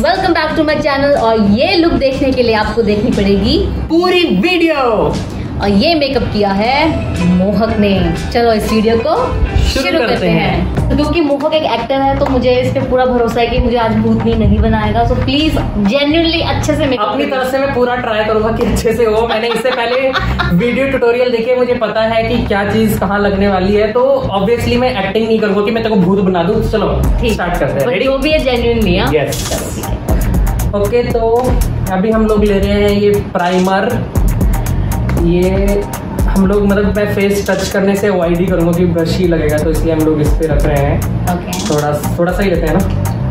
Welcome back to my channel और ये look देखने के लिए आपको देखनी पड़ेगी पूरी वीडियो और ये मेकअप किया है मोहक ने। चलो इस वीडियो को शुरू करते करते हैं। क्योंकि मोहक एक एक्टर है तो मुझे इस पे पूरा भरोसा है कि मुझे आज भूतनी नहीं बनाएगा। सो प्लीज़ जेन्युइनली अच्छे से मेकअप अपनी तरफ़ से मैं पूरा ट्राई करूँगा कि अच्छे से हो। मैंने इससे पहले वीडियो ट्यूटोरियल देखे मुझे पता है कि क्या चीज़ कहाँ लगने वाली है। तो ऑब्वियसली मैं एक्टिंग नहीं करूँगा कि मैं तेरे को भूत बना दू। चलो स्टार्ट करते हैं। जो भी है है। ओके तो अभी हम लोग ले रहे हैं ये प्राइमर ये हम लोग मतलब मैं फेस टच करने से अवॉइड ही करूँगा कि ब्रश ही लगेगा तो इसलिए हम लोग इस पे रख रहे हैं। ओके थोड़ा थोड़ा सा ही रहते हैं ना।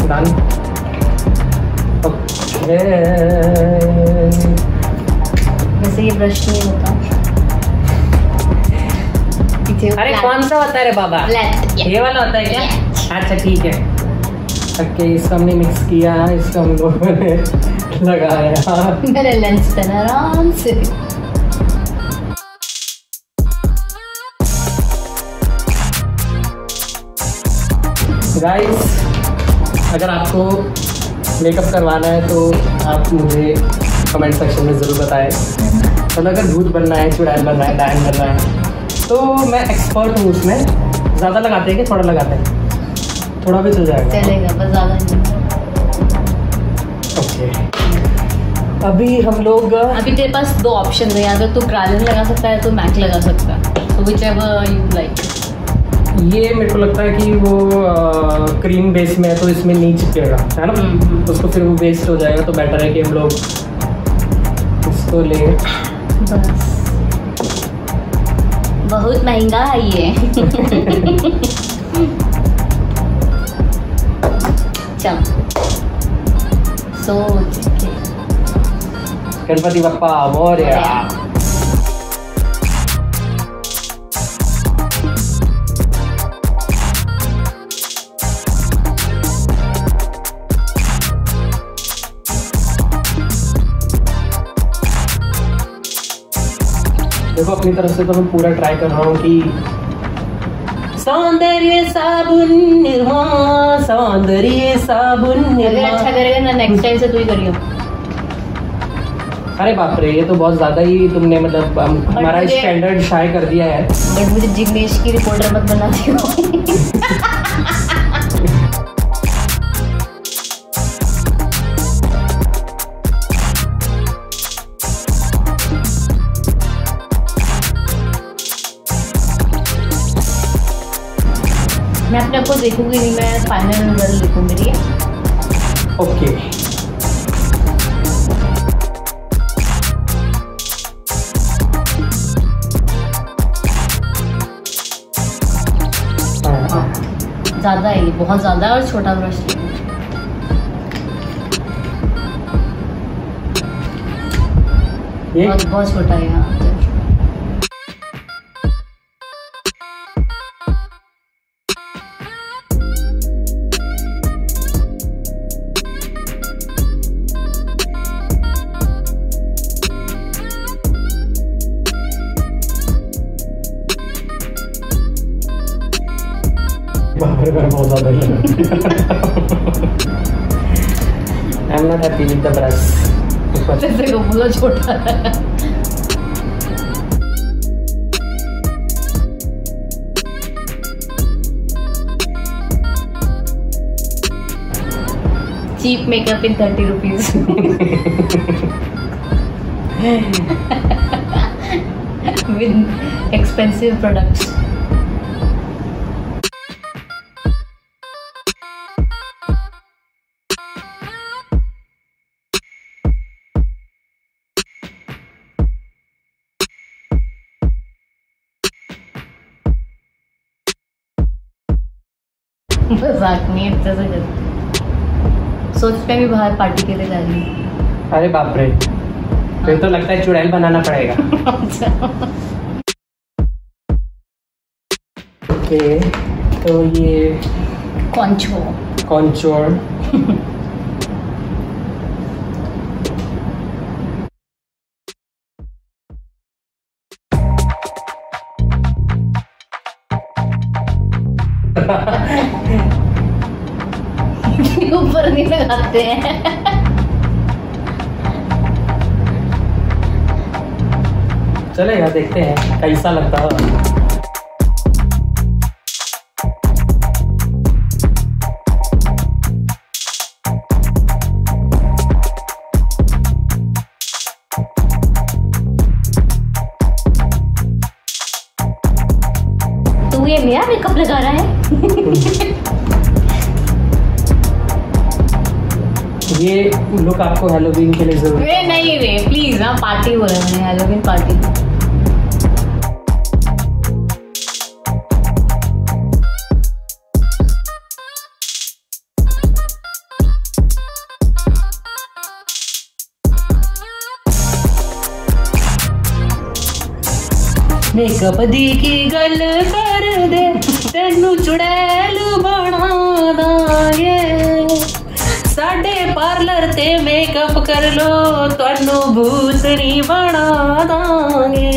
डन ओके वैसे ये ब्रश नहीं होता। अरे कौन सा होता है रे बाबा? ये वाला होता है क्या? अच्छा ठीक है। ओके इसको हमने मिक्स किया इसको हम लोगों ने लगाया। मेरे लेंस पे ना आराम से। गाइस अगर आपको मेकअप करवाना है तो आप मुझे कमेंट सेक्शन में ज़रूर बताएँ। और अगर भूत बनना है चुड़ैल बनना है डायन बनना है तो मैं एक्सपर्ट हूँ उसमें। ज़्यादा लगाते हैं कि थोड़ा लगाते हैं? थोड़ा भी चल जाएगा। चलेगा बस ज़्यादा नहीं। ओके अभी हम लोग अभी तेरे पास दो ऑप्शन है या तो तू क्रालन लगा सकता है तो मैक लगा सकता है। तो विच एवर यू लाइक ये मेरे को लगता है कि वो क्रीम बेस में है तो इसमें नहीं चिपकेगा है ना? हम्म, हम्म। उसको फिर वो वेस्ट हो जाएगा तो बेटर है कि हम लोग इसको ले। बहुत महँगा है ये। चल। सोच गणपति बप्पा मोरया। देखो अपनी तरफ़ से तो मैं पूरा ट्राई कर रहा हूँ कि सौंदर्य साबुन निर्मा सौंदर्य साबुन निर्मा अच्छा करेगा ना नेक्स्ट टाइम से तू ही करियो। अरे बाप रे ये तो बहुत ज़्यादा ही तुमने मतलब हमारा स्टैंडर्ड शाय कर दिया है। बट मुझे जिग्नेश की रिपोर्टर मत बना दियो मैं अपने आप को देखूँगी नहीं मैं फाइनल रिज़ल्ट देखूँगी ठीक है? ओके ज़्यादा है ये बहुत ज़्यादा है और छोटा ब्रश ये? बहुत बहुत छोटा है हाँ बाप रे बहुत ज़्यादा ही I am not happy with the brush तेरे को बोला छोटा cheap makeup in thirty rupees with expensive मज़ाक नहीं अच्छे से कर सोचते भी बाहर पार्टी के लिए जा रही हूँ। अरे बाप रे। फिर तो लगता है चुड़ैल बनाना पड़ेगा। ओके तो ये कॉन्चो कॉन्चोर। लगाते हैं। चलेगा देखते हैं कैसा लगता है। तू ये मेरा मेकअप लगा रहा है? ये लुक आपको हेलोवीन के लिए ज़रूर। वे नहीं वे प्लीज़ ना पार्टी हो रहा है हेलोवीन पार्टी कबदी की गल कर दे, तेनू चुड़ैल बना दाए ਸਾਡੇ ਪਾਰਲਰ ਤੇ ਮੇਕਅਪ ਕਰ ਲੋ ਤੁਹਾਨੂੰ ਭੂਤਣੀ ਬਣਾ ਦਾਂਗੇ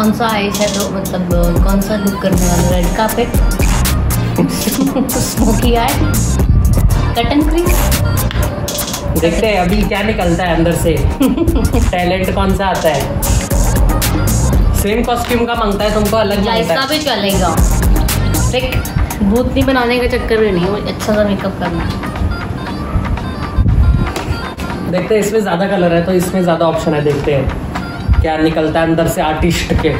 कौन सा आई शेडो मतलब कौन सा लुक करने वाला red carpet smoky eye cut crease देखते हैं अभी क्या निकलता है अंदर से? टैलेंट कौन सा आता है? सेम कॉस्ट्यूम का माँगता है तुमको अलग इसका भी चलेगा। देख भूतनी बनाने का चक्कर में नहीं वो अच्छा सा मेकअप करना। है। देखते हैं इसमें ज़्यादा कलर है तो इसमें ज़्यादा ऑप्शन है देखते हैं। क्या निकलता है अंदर से आर्टिस्ट के?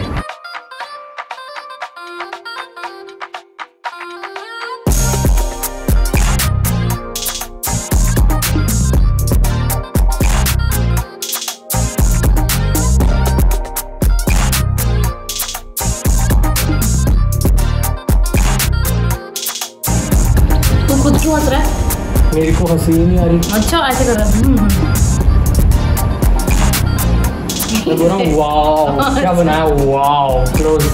तू खुद क्यों हंस रहा? है मेरे को हँसी नहीं आ रही। अच्छा ऐसे कर रहा है। हम्म, हम्म। मैं बोल रहा हूँ वाओ क्या बनाया wow close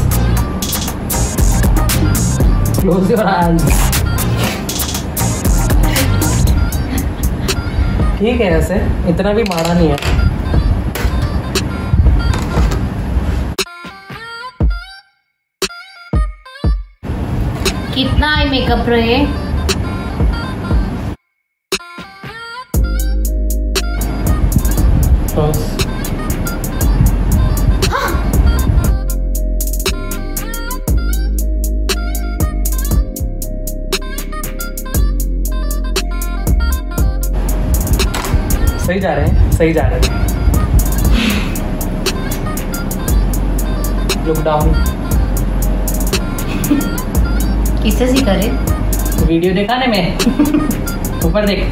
close your eyes ठीक है वैसे इतना भी मारा नहीं है कितना आई मेकअप रहे सही जा रहे हैं सही जा रहे हैं। लुक डाउन किससे सीखा रे? वीडियो देखा ना मैं। ऊपर देख।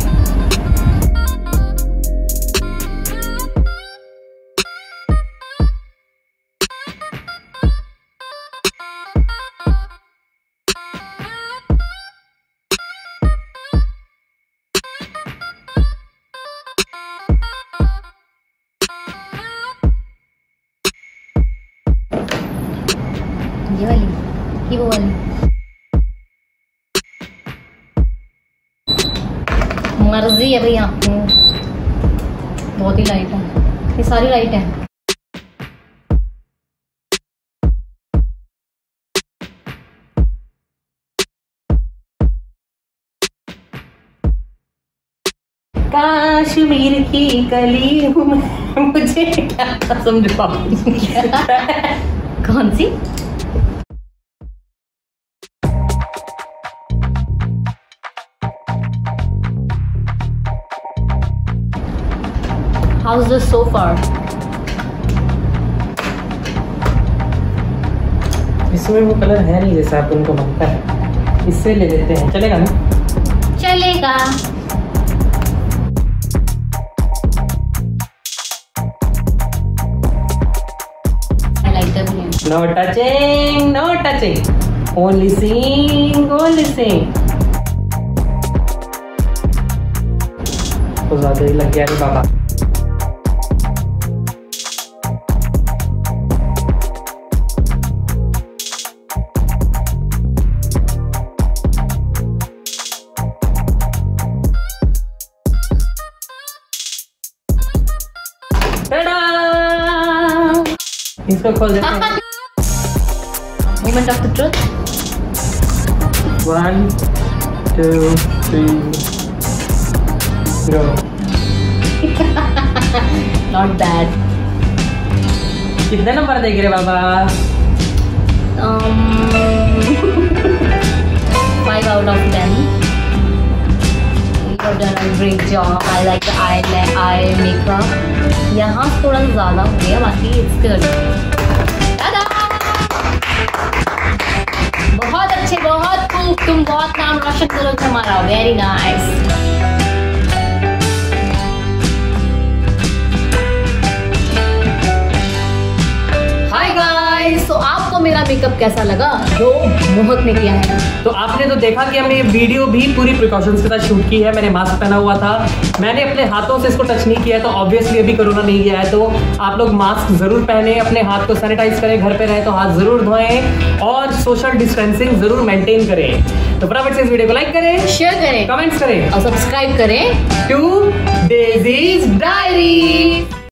मर्ज़ी है भैया। बहुत ही लाइट है। ये सारी लाइट है। काश्मीर की गली हूँ मुझे क्या समझाओ कौन सी? How's this so far? इसमें वो कलर है नहीं जैसा आप उनको लगता है इससे ले लेते हैं चलेगा ना चलेगा No touching, no touching. Only sing, only sing. तो ज़्यादा ही लग गया रे बाबा इसको खोल देते हैं moment of the truth One, two, three, go. Not bad कितने नंबर देंगे रे बाबा Um, five out of ten. You've done a great job. I like the eye eye makeup. यहाँ थोड़ा ज़्यादा हो गया बाकी it's good. तुम बहुत नाम रोशन करोगे हमारा वेरी नाइस मेरा मेकअप कैसा लगा? जो मोहक ने किया है। तो आपने तो देखा कि हमने वीडियो भी पूरी प्रिकॉशंस के साथ शूट की है। मैंने मास्क पहना हुआ था। मैंने अपने हाथों से इसको टच नहीं किया है तो ऑब्वियसली अभी कोरोना नहीं गया है। तो आप लोग मास्क ज़रूर पहने अपने हाथ को सैनिटाइज करें घर पे रहे तो हाथ ज़रूर धोएँ और सोशल डिस्टेंसिंग ज़रूर मेंटेन करें। तो फटाफट से इस वीडियो को लाइक करें शेयर करें कमेंट्स करें। और सब्सक्राइब करें। To daisies diary